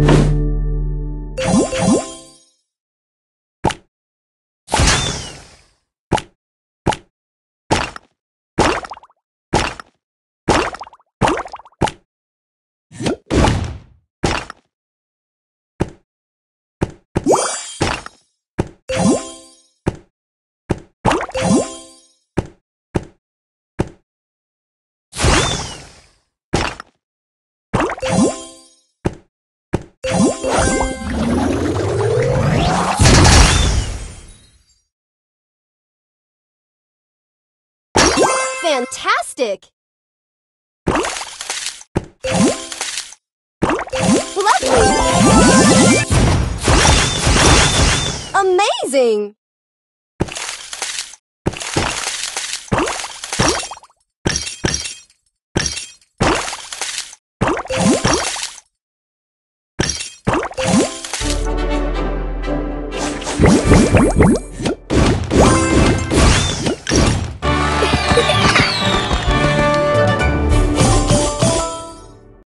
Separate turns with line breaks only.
you Fantastic! Lovely! Amazing!
What?